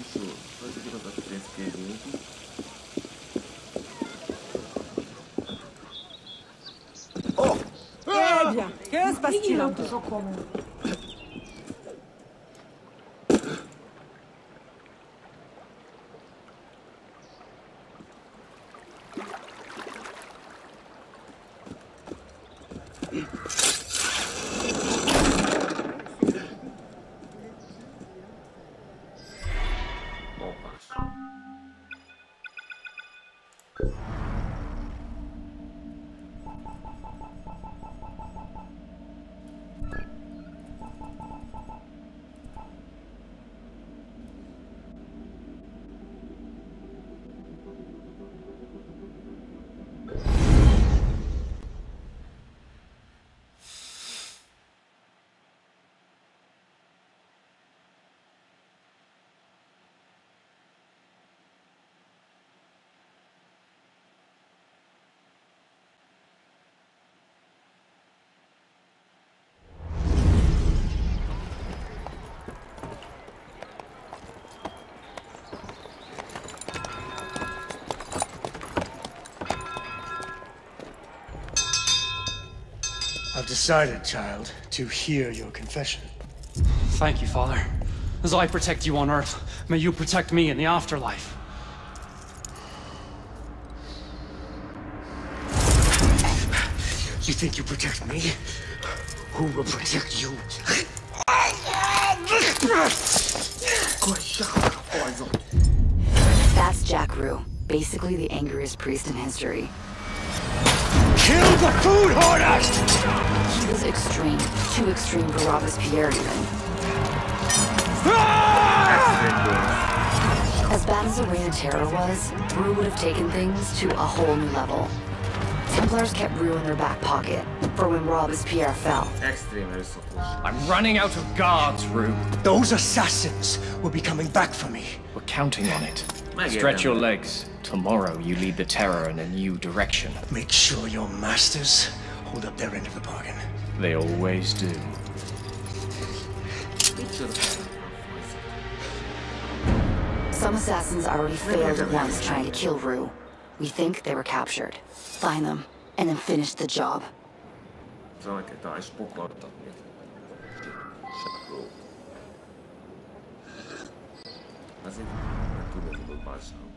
końcu rozgrywa nasz pieskiernik. O! Elia, che spastino! Io non ti so come. Decided, child, to hear your confession. Thank you, Father. As I protect you on Earth, may you protect me in the afterlife. You think you protect me? Who will protect you? That's Jacques Roux, basically the angriest priest in history. Kill the food hoarders! He was extreme, too extreme for Robespierre even. Ah! As bad as the Reign of Terror was, Roux would have taken things to a whole new level. Templars kept Roux in their back pocket for when Robespierre fell. Extrém erőszakos. I'm running out of guards, Roux. Those assassins will be coming back for me. We're counting on it. Megérdemli. Stretch your legs. Tomorrow you lead the terror in a new direction. Make sure your masters hold up their end of the bargain. They always do. Some assassins already failed at once trying to kill Roux. We think they were captured. Find them, and then finish the job. Szóval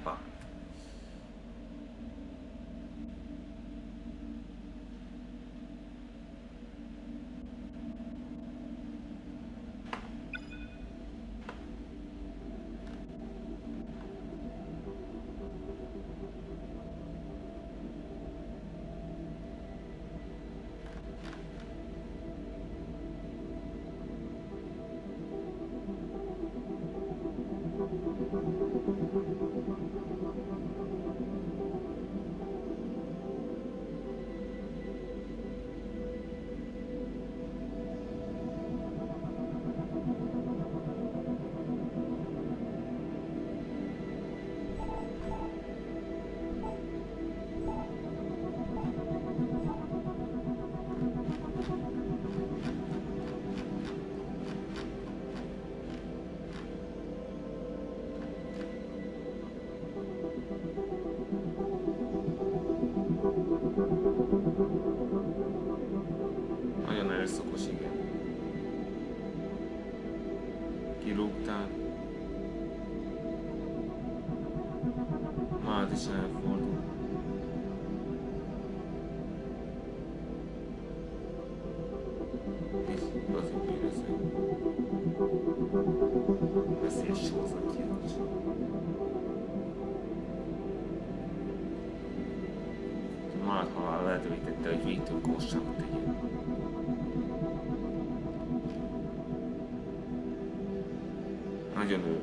Marianne,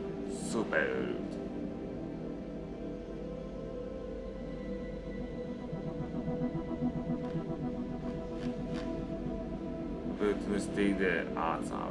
so bald. Wird müsste der Arzt haben.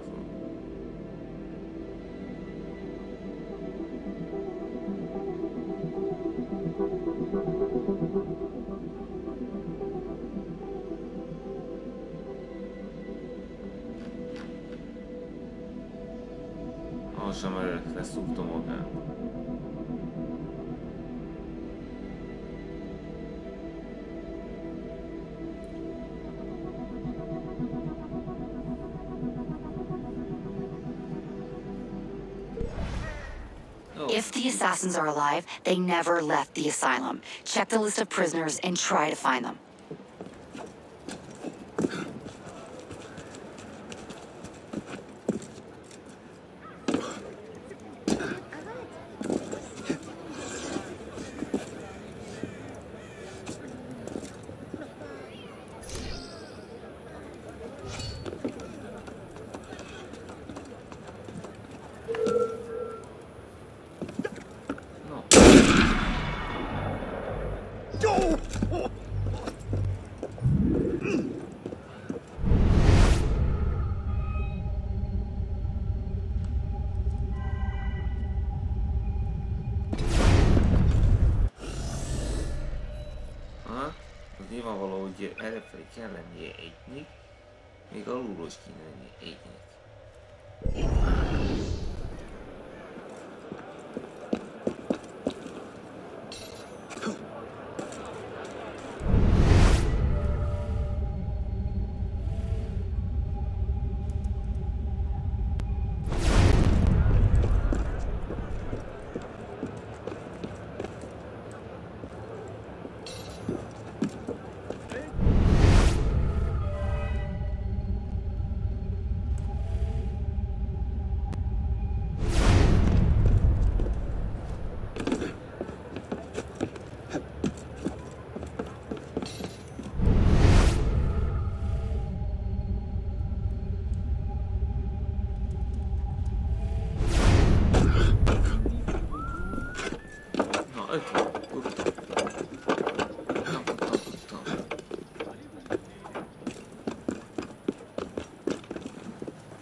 If the assassins are alive, they never left the asylum. Check the list of prisoners and try to find them. Hogy előfelé kell lennie egynek, még alulról is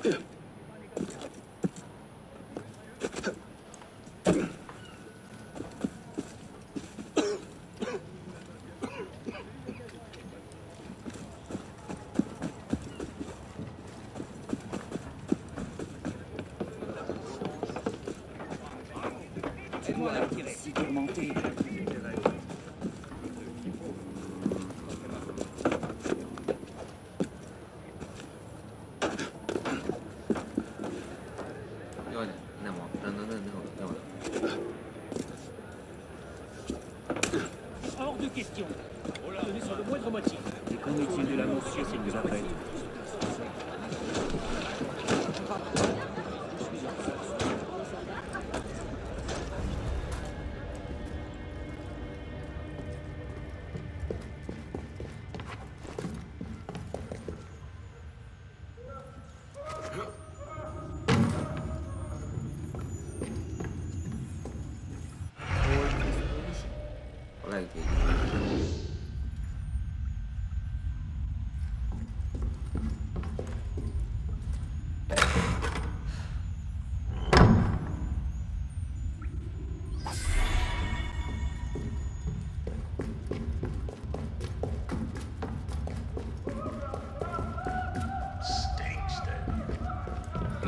egynek.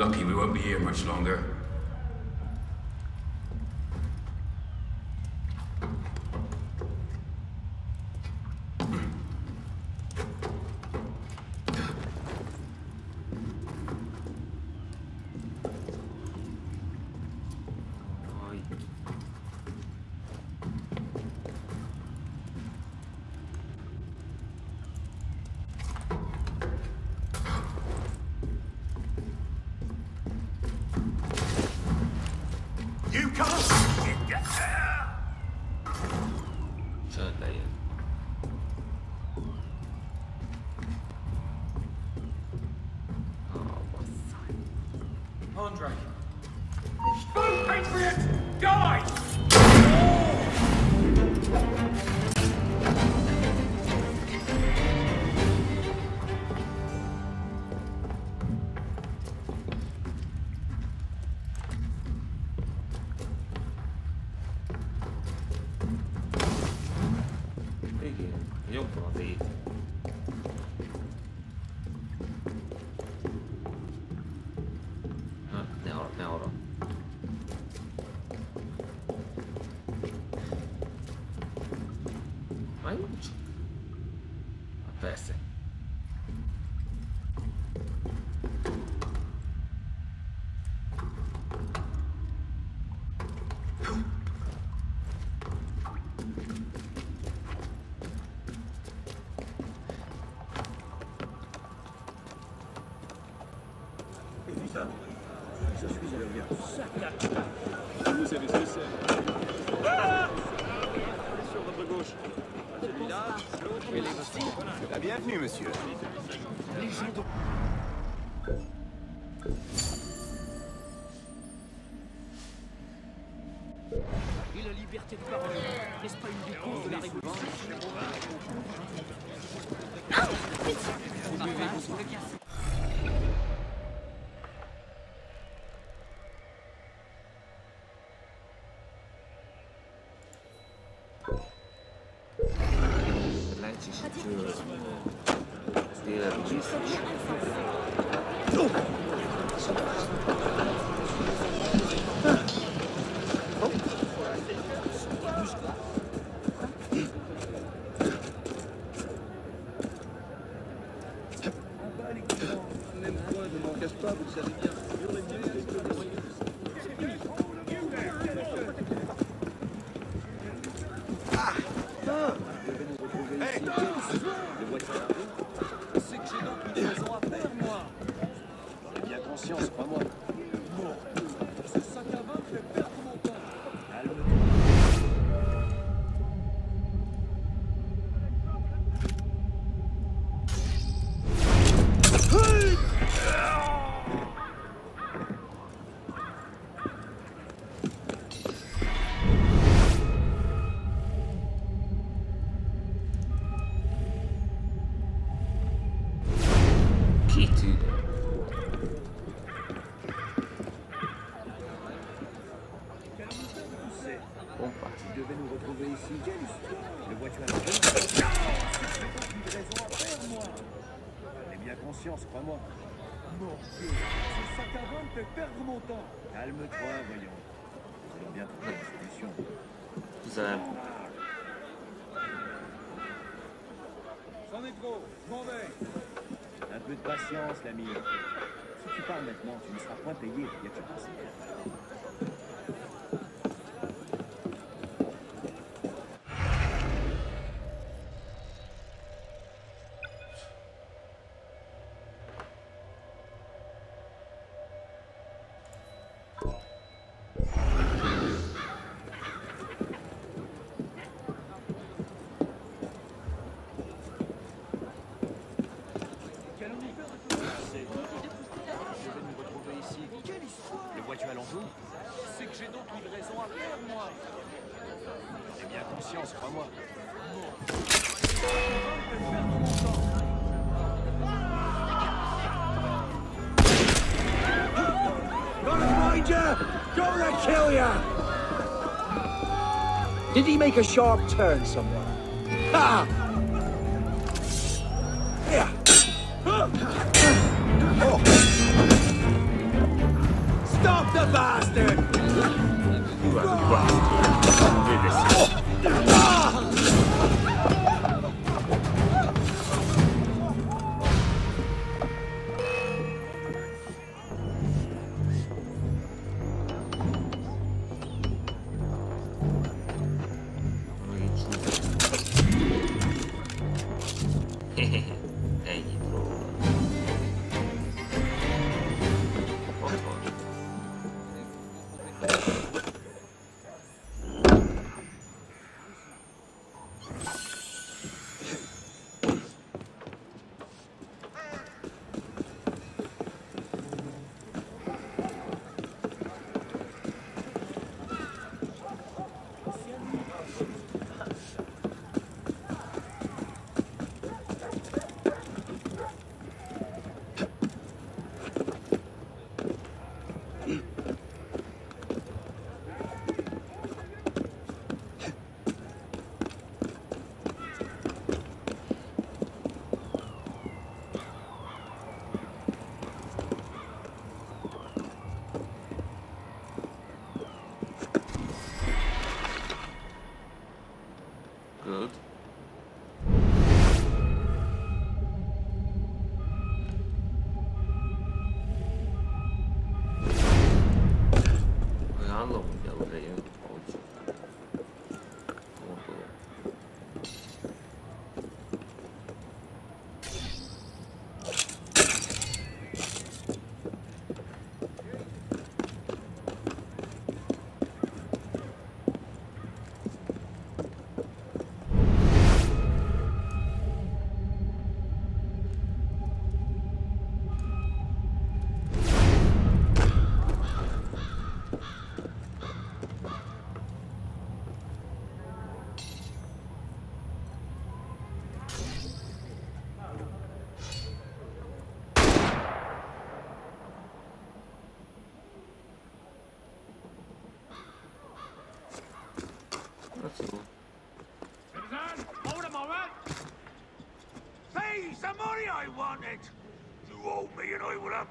Lucky we won't be here much longer. pas Un peu de patience, l'ami. Si tu parles maintenant, tu ne seras point payé, y a sharp turn somewhere. Ha!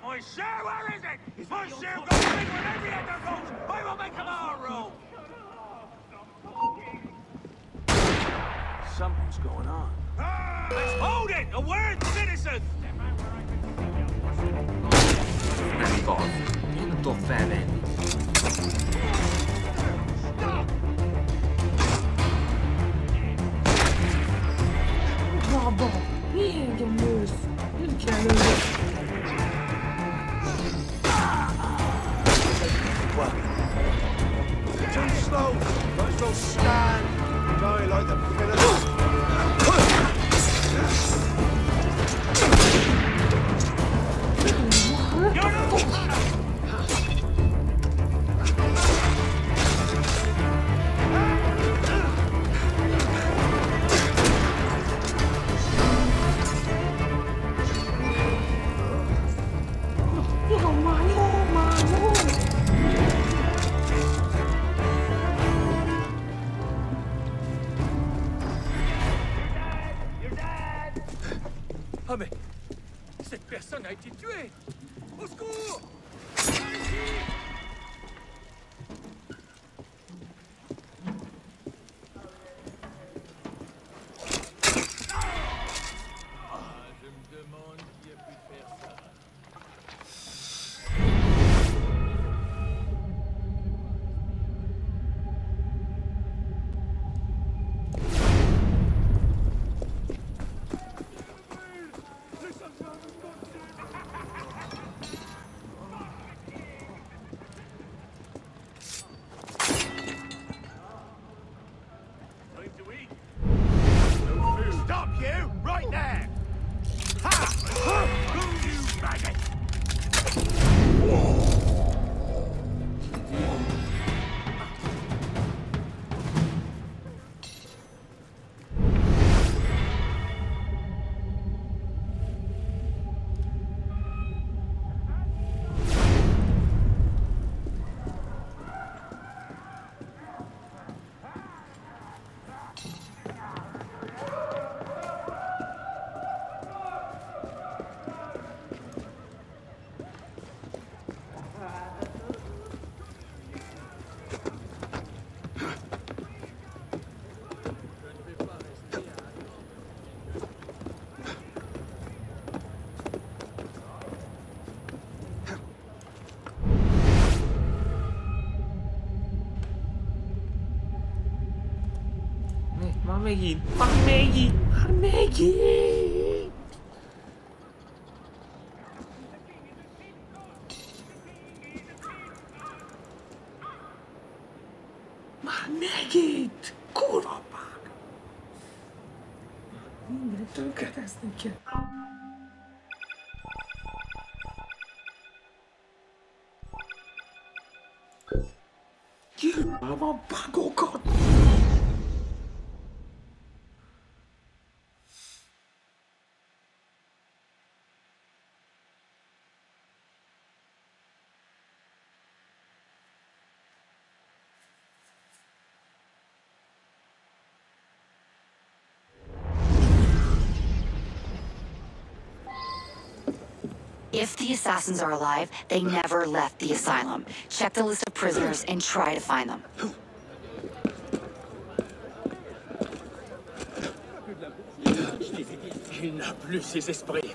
My share, where is it? Is my share going to with every other coach? I will make them all roll. Something's going on. Ah! Let's hold it! A word, citizen! Megvan. Nem tudok felvenni. Baba, mi egy a műsz? Mit kell Those, those will stand. Going like the pillars. Stop you! Right there! Ha! Who you maggot? Mẹ, má mẹ If the assassins are alive, they never left the asylum. Check the list of prisoners and try to find them. Il n'a plus ses esprits.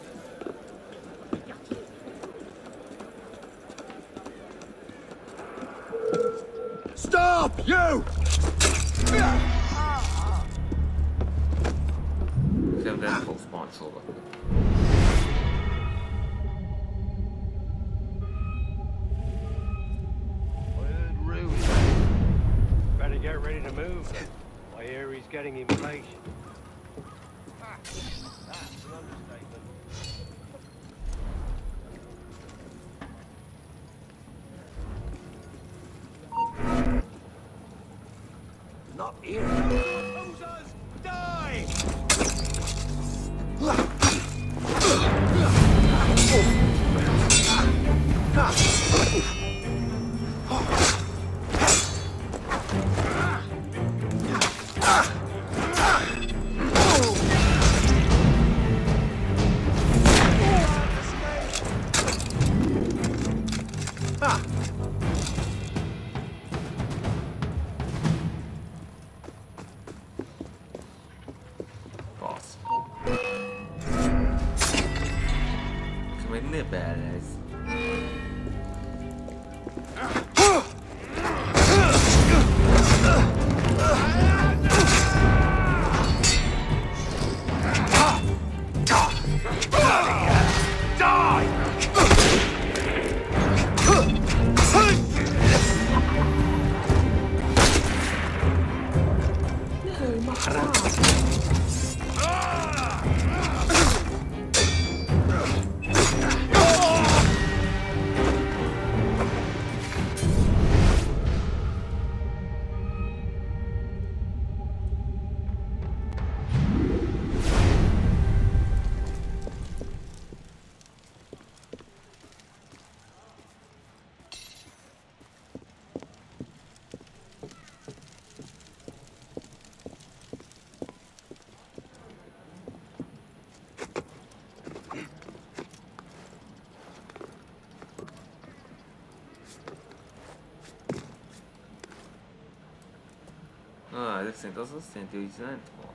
It doesn't stand to his landfall.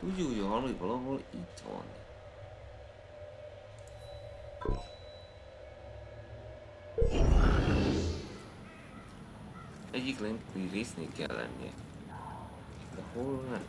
Úgy úgy hogy valahol itt van. Egyik link résznél kell lennie. De hol nem?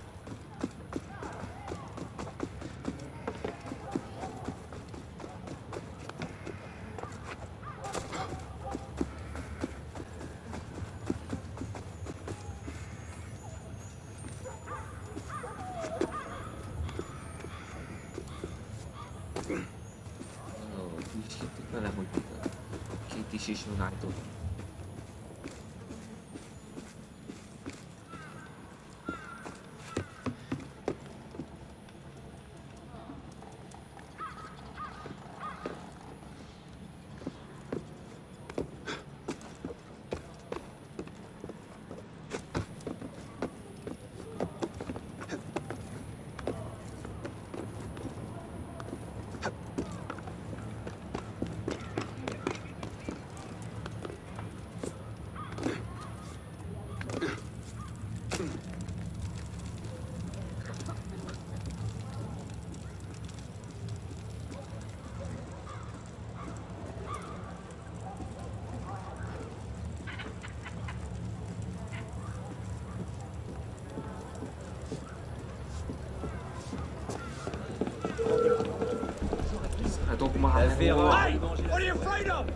Hey! What are you afraid of?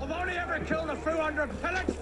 I've only ever killed a few hundred pellets.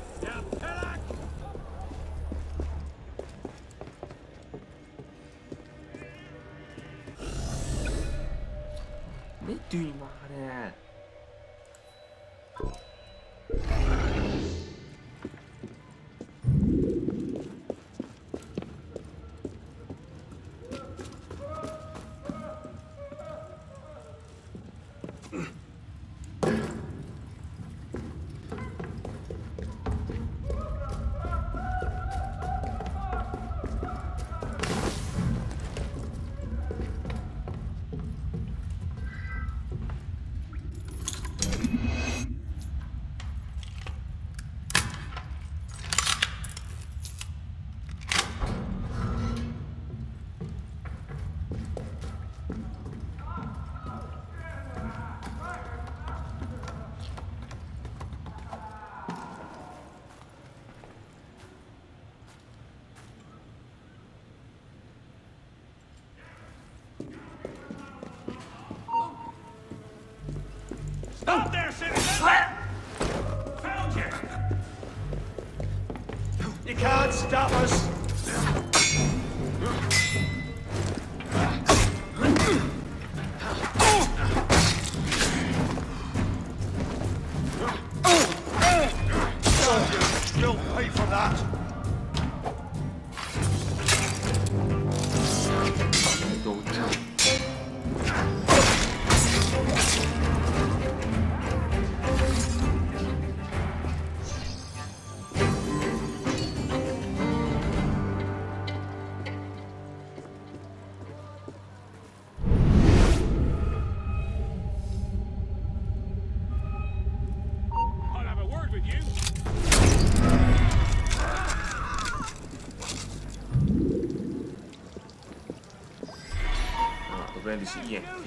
Can't stop us!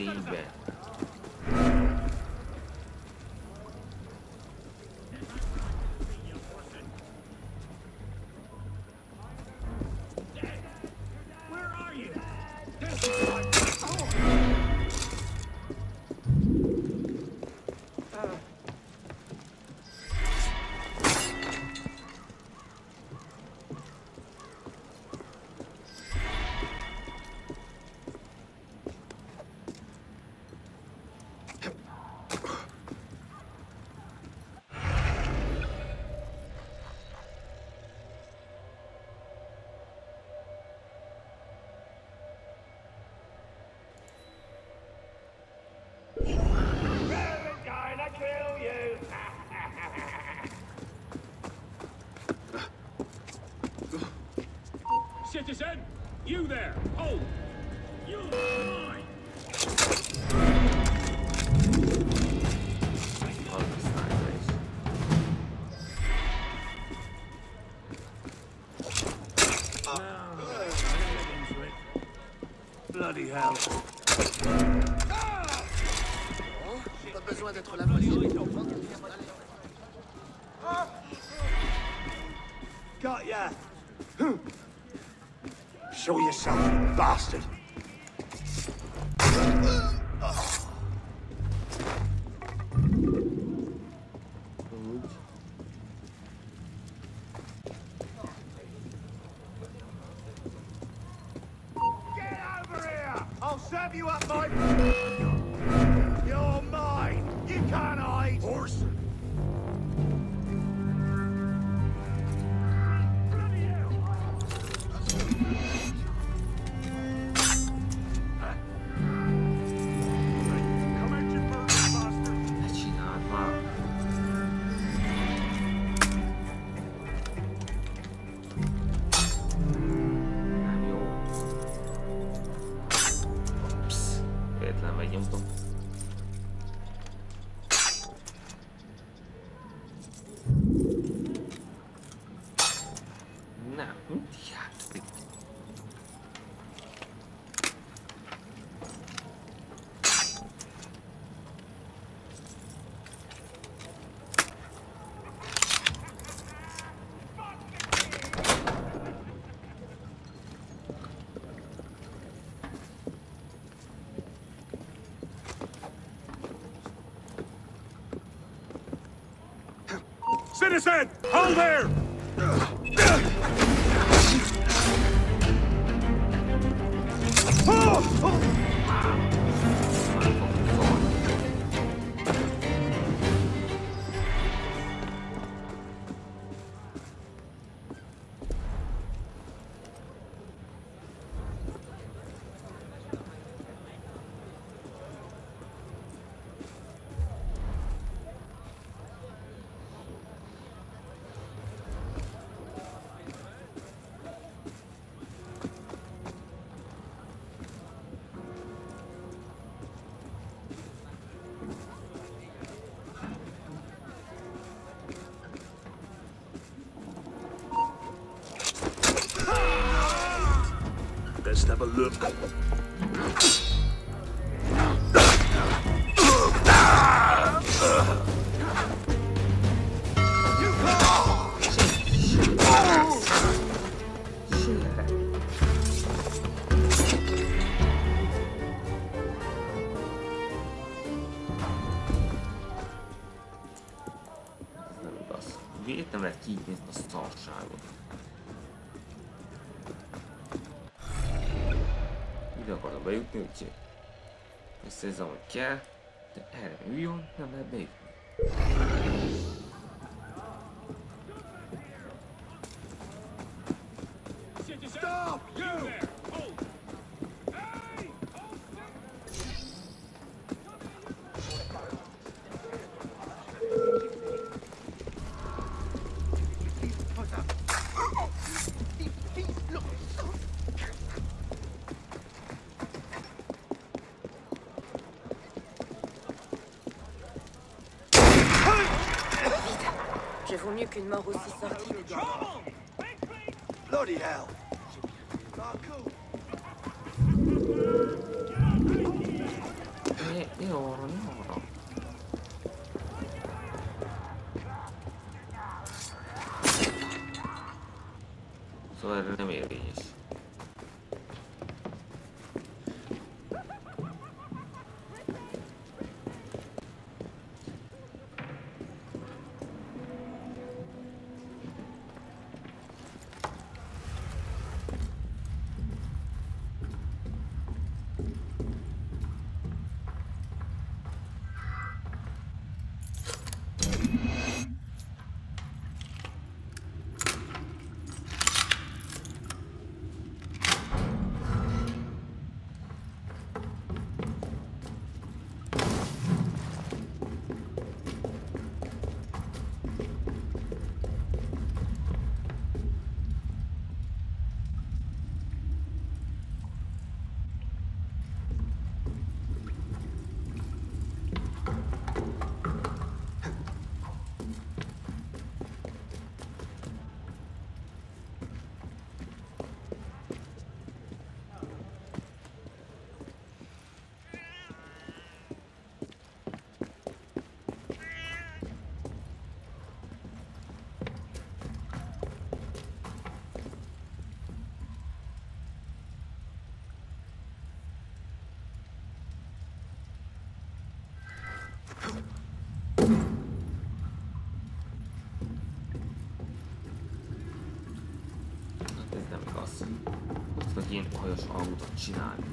Ilyen Citizen, you there! Oh, you bastard! said! Hold there! Oh! oh. sezon 4, de erre üljön, nem lehet. mieux qu'une mort aussi sordide. Bloody hell! hogy az hangot csinálni.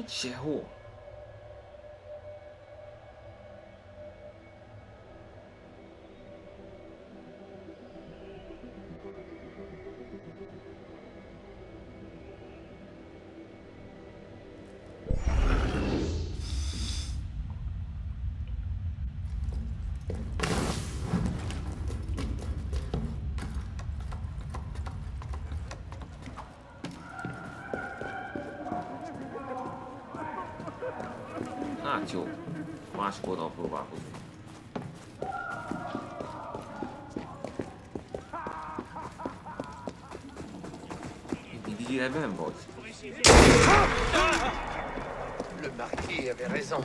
你解惑。Vagy? Le marquis avait raison.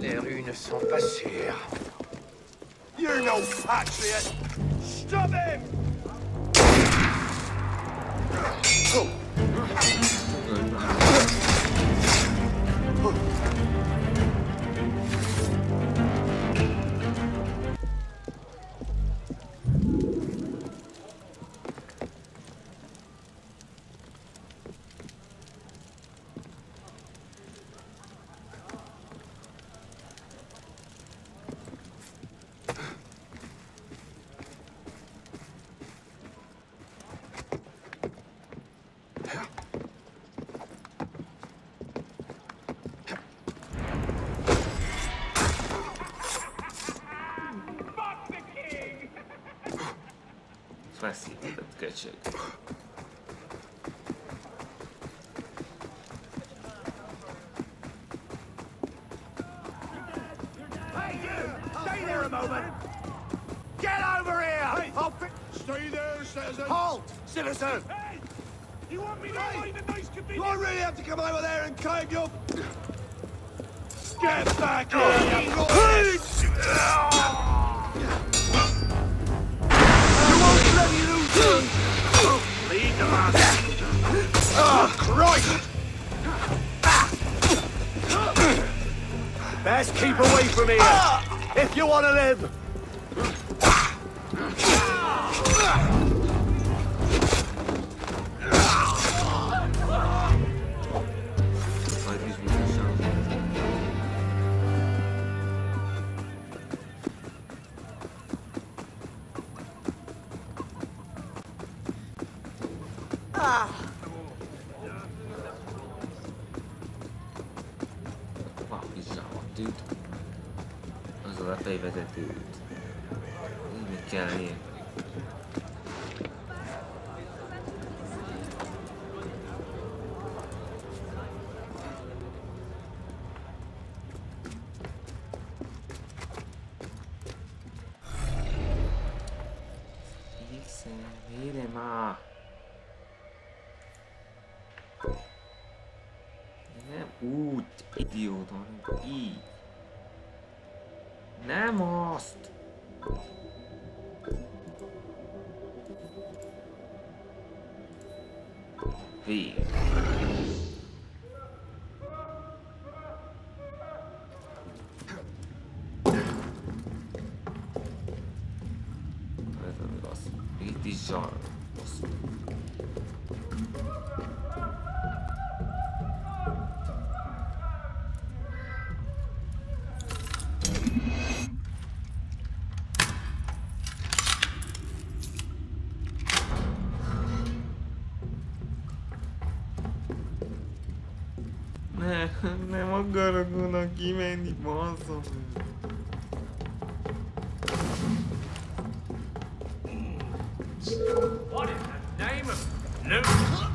Les rues ne sont pas sûres. You're no patriot! Stop him! Feszítetett Citizen! Hey! You want me to hey. the nice Do I really have to come over there and claim your... Get back here, you rotten- You won't let me lose! Lead the man! Oh, Christ! Best keep away from here! If you want to live! Ne, nem akarok oda kimenni, basszom. What in the name of...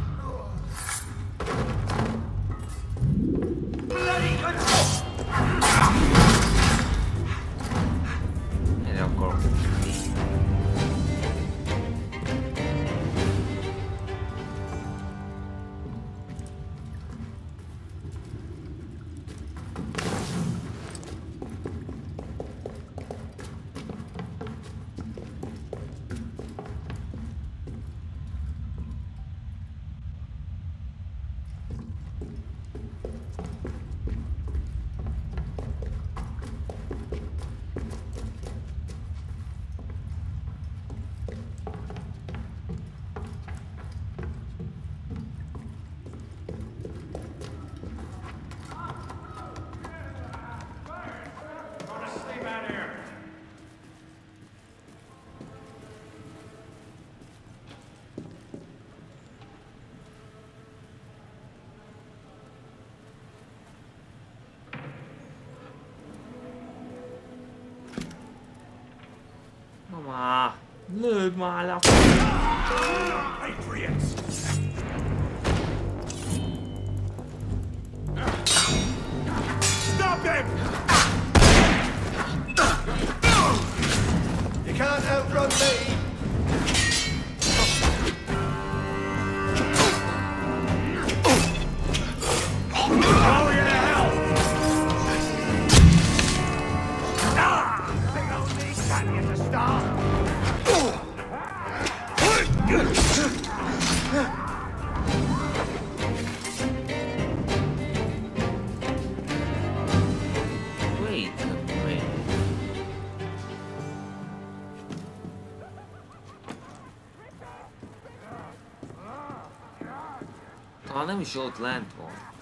lőd Wait a minute. Talán nem is ott lent van.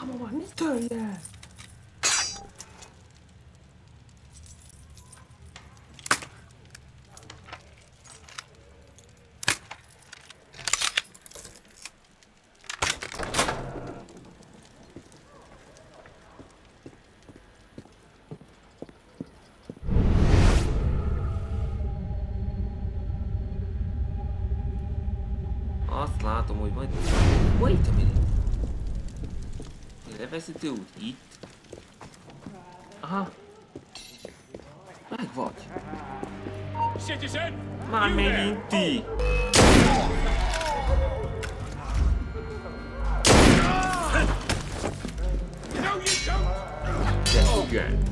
Come on. Picsába van, mit törje? Azt látom, hogy majd... Wait a minute. Levezető út itt. Aha. Meg vagy. Citizen! Már megint ti. De igen.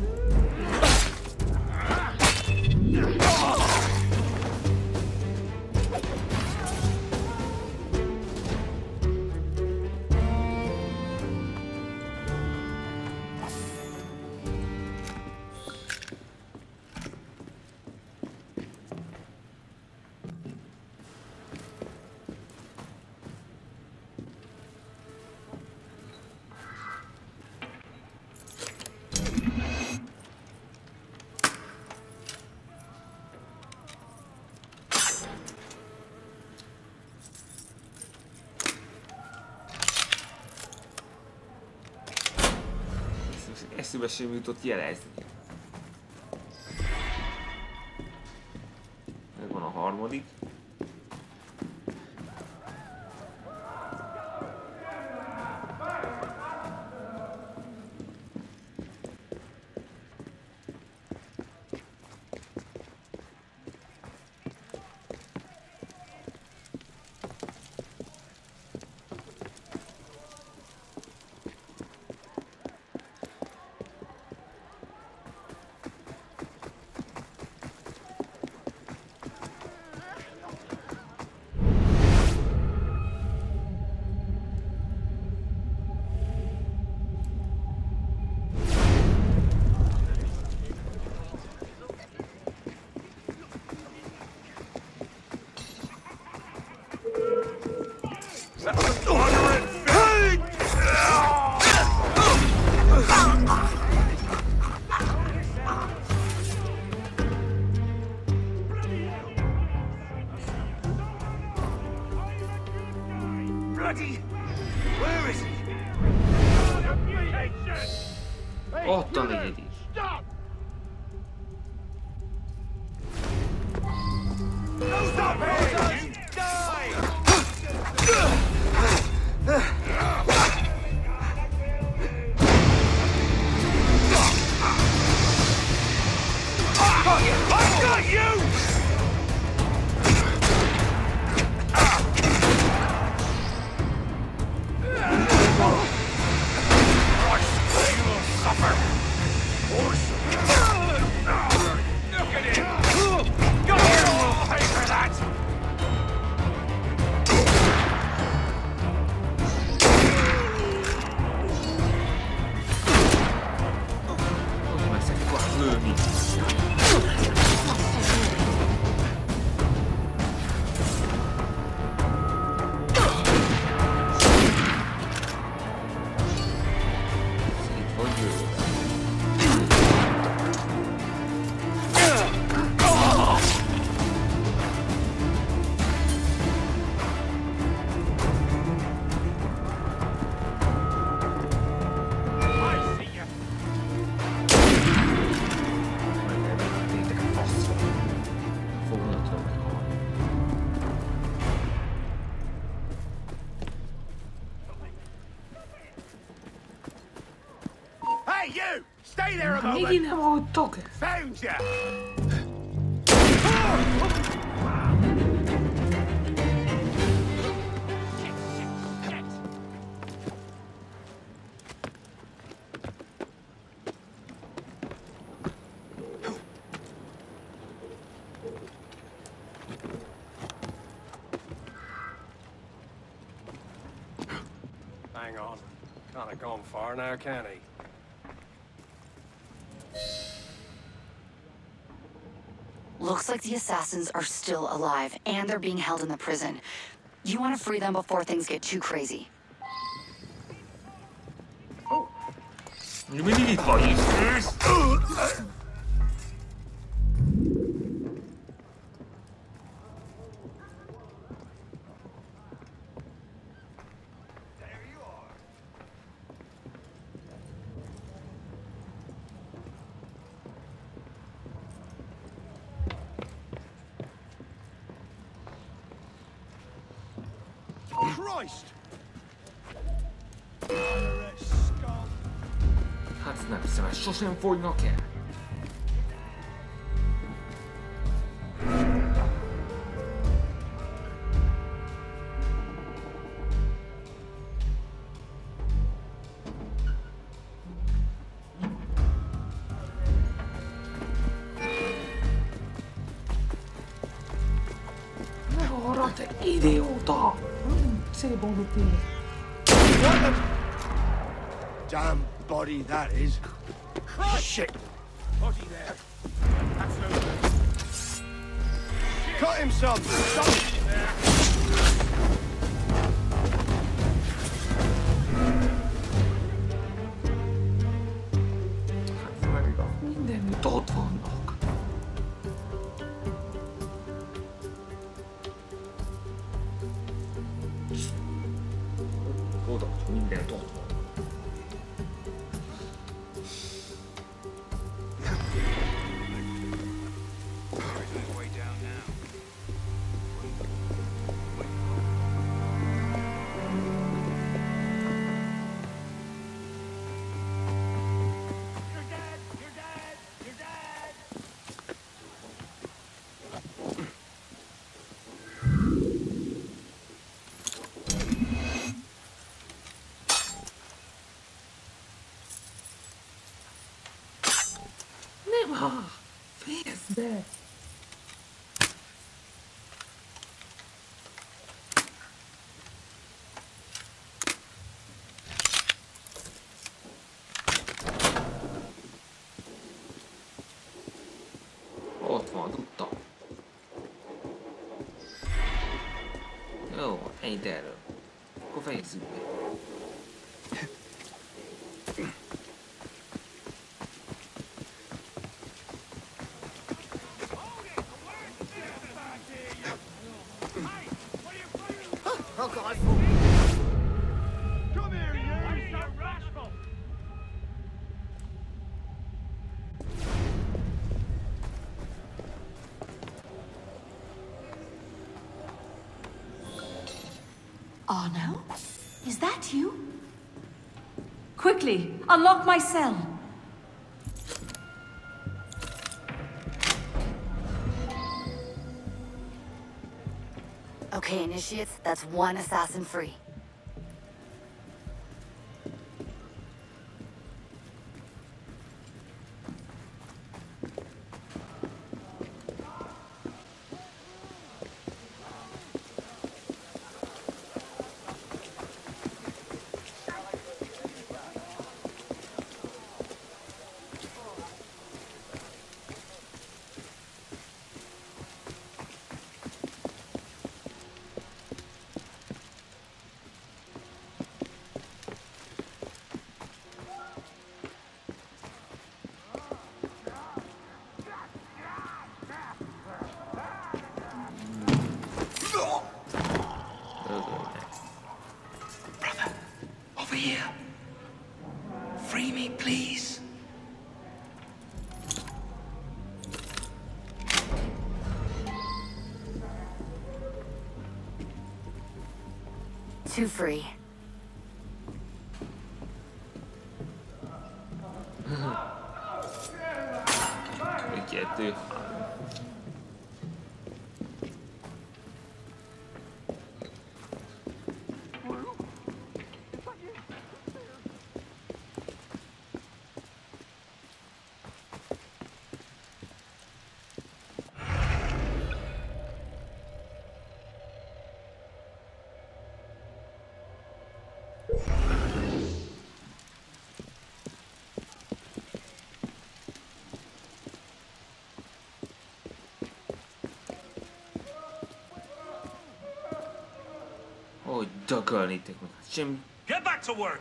essere un assimilato TLS there a Még moment. nem aludtok? Found ya. Hang on. Have gone far now, can he? Like the assassins are still alive, and they're being held in the prison. You want to free them before things get too crazy. mindig nem hiszem, ezt sosem fogynak el. Ne arra, te idióta! Szép boldog tényleg. Damn body that is. Shit. Body there. That's no good. Cut him some. some. Reitero. Convenço-me. Arno? Is that you? Quickly, unlock my cell. Okay, initiates, that's one assassin free. Free. Hogy dögölnétek meg? Semmi Get back to work.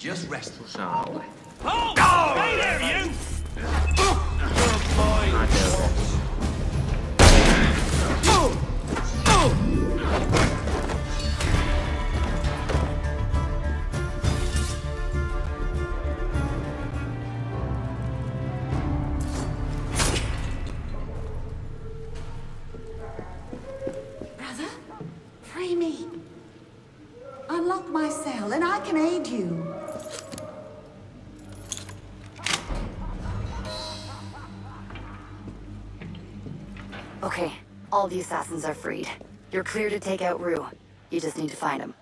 Just rest. sosem. Hold! Oh, stay there, you! Elvesz. Brother, all the assassins are freed. You're clear to take out Roux. You just need to find him.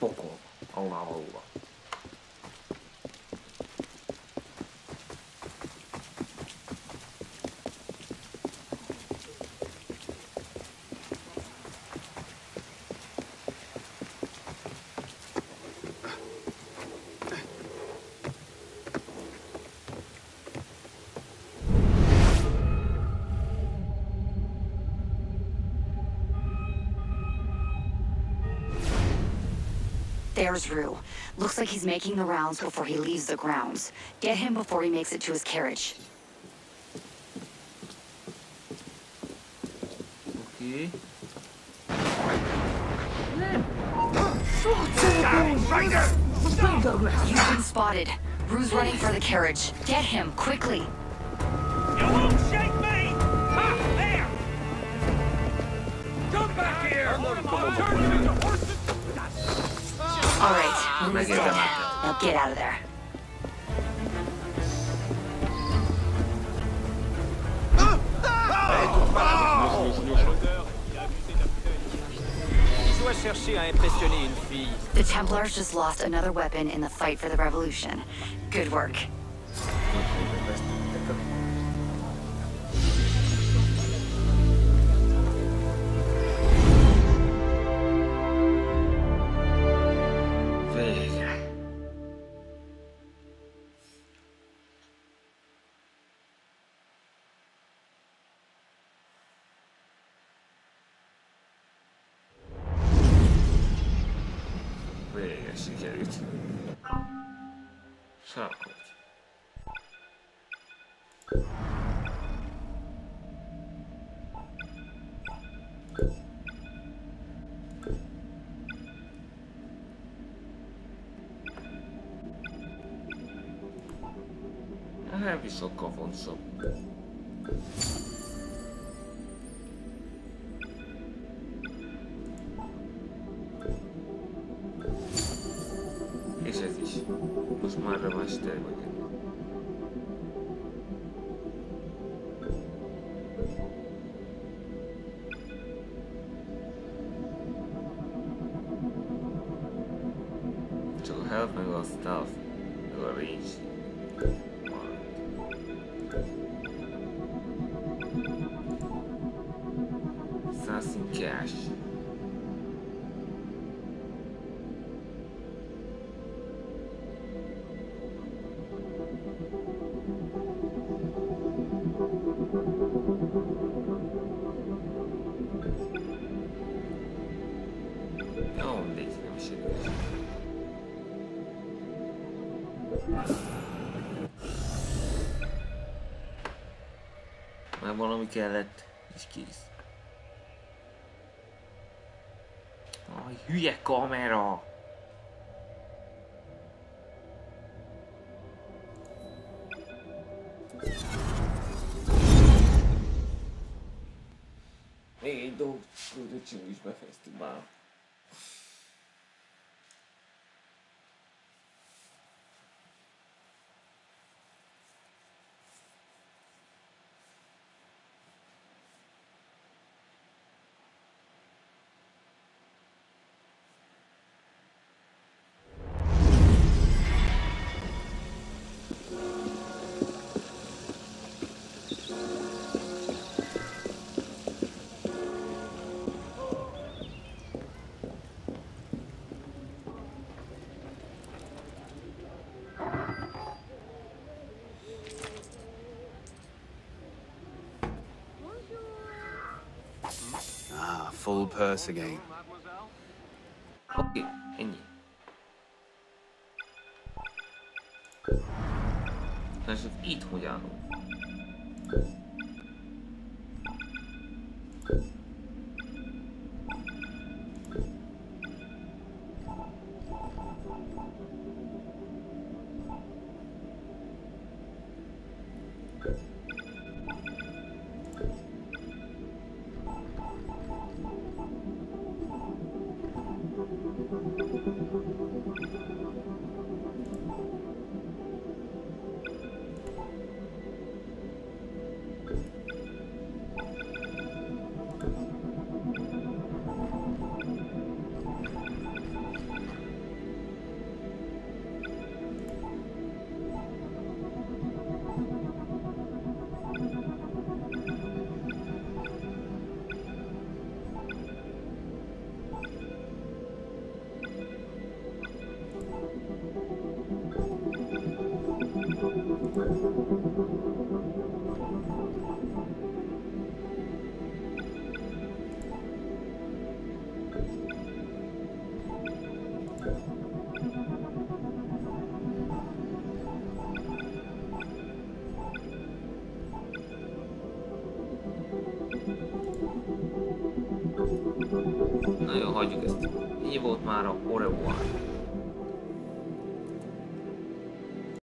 Pokol. There's Roux. Looks like he's making the rounds before he leaves the grounds. Get him before he makes it to his carriage. Oké. You've been spotted. Roux's running for the carriage. Get him, quickly. You won't shake me! Ha! There! Come back here! Turn you into horses! All right, Roux's Megértem dead. át. Now get out of there. Il doit chercher à impressionner une fille. The Templars just lost another weapon in the fight for the revolution. Good work. Is sokkal fontosabb. És ez is. Most már römester vagyok. Csak a Valami kellett, és kész. Aj, hülye kamera! Még egy dolgot küldöttségünk is befejeztük full purse again.